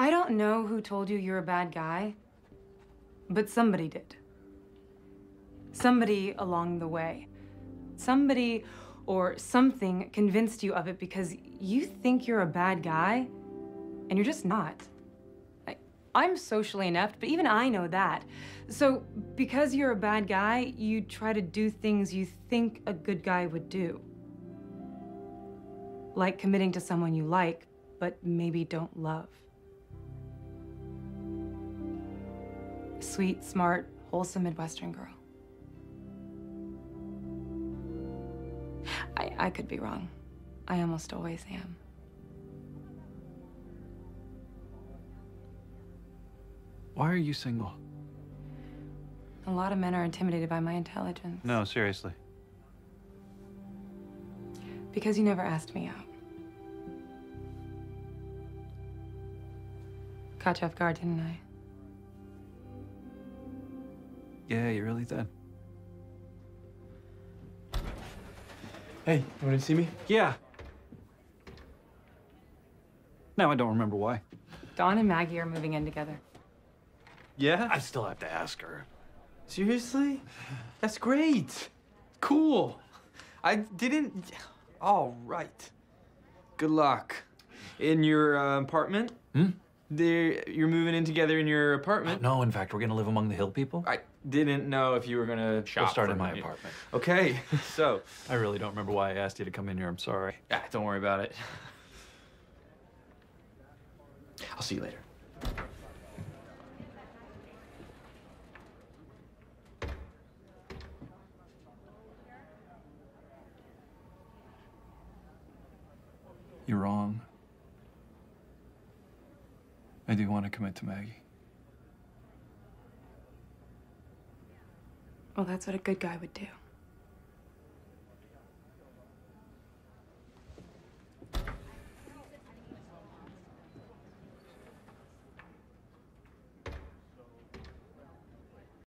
I don't know who told you you're a bad guy, but somebody did. Somebody along the way. Somebody or something convinced you of it because you think you're a bad guy, and you're just not. I'm socially inept, but even I know that. So, because you're a bad guy, you try to do things you think a good guy would do. Like committing to someone you like, but maybe don't love. Sweet, smart, wholesome Midwestern girl. I, I could be wrong. I almost always am. Why are you single? A lot of men are intimidated by my intelligence. No, seriously. Because you never asked me out. Caught you off guard, didn't I? Yeah, you really did. Hey, you want to see me? Yeah. Now I don't remember why. Don and Maggie are moving in together. Yeah? I still have to ask her. Seriously? That's great. Cool. I didn't. All right. Good luck. In your uh, apartment? Hmm? There, you're moving in together in your apartment. No, in fact, we're gonna live among the hill people. I didn't know if you were gonna shop. We'll start in my you. apartment. Okay, so I really don't remember why I asked you to come in here. I'm sorry. ah, don't worry about it. I'll see you later. You're wrong. I do want to commit to Maggie. Well, that's what a good guy would do.